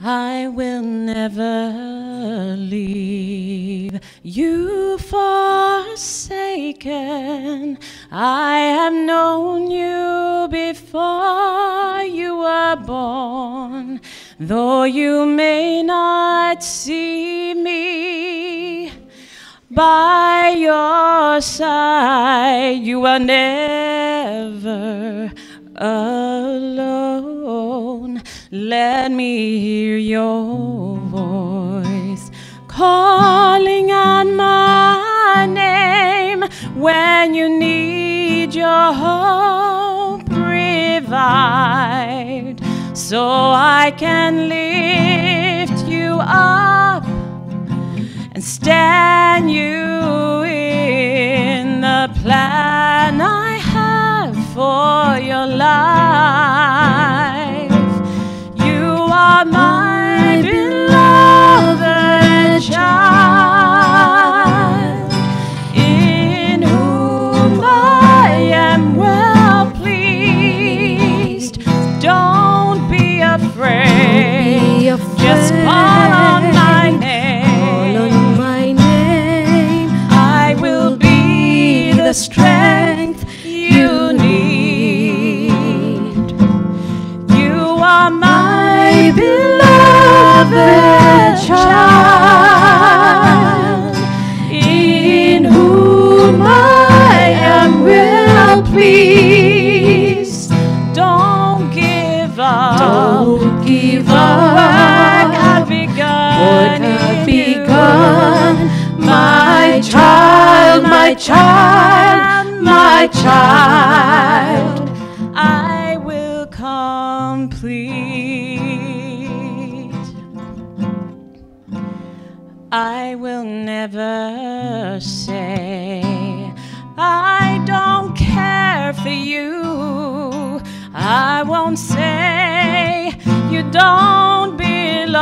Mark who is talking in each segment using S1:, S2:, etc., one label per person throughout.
S1: I will never leave you forsaken. I have known you before you were born, though you may not see me. By your side, you are never alone. Let me hear your voice calling on my name. When you need your hope revived, so I can lift you up and stand you beloved child, in whom I am well pleased. Don't give up. Don't
S2: give up.
S1: I've begun. Work I've begun. My child, my child, my child. I will complete. I will never say, I don't care for you. I won't say, you don't belong,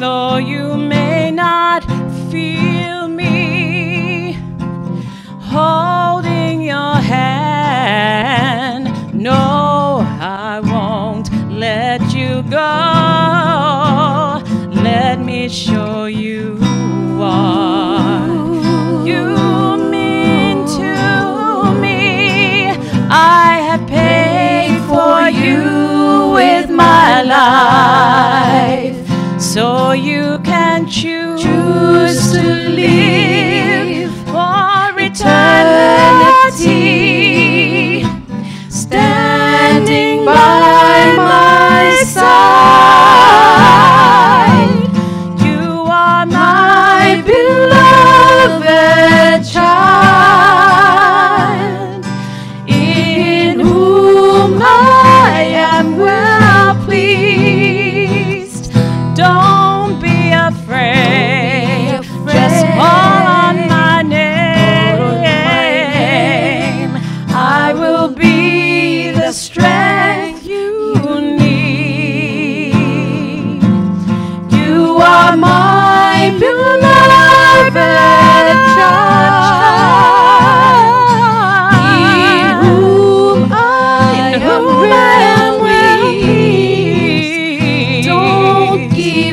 S1: though you may not feel me holding your hand. No, I won't let you go sure you are. You mean to me, I have paid for you with my life. So you can choose to leave.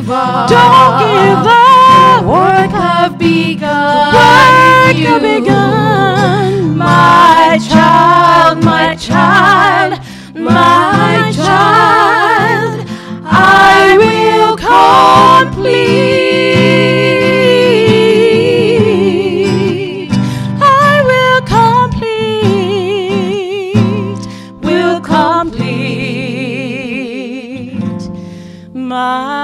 S2: give up. Don't give
S1: up. The work
S2: have begun. The work I've begun.
S1: My child, my child, my child, I will complete. I will complete. Will complete my.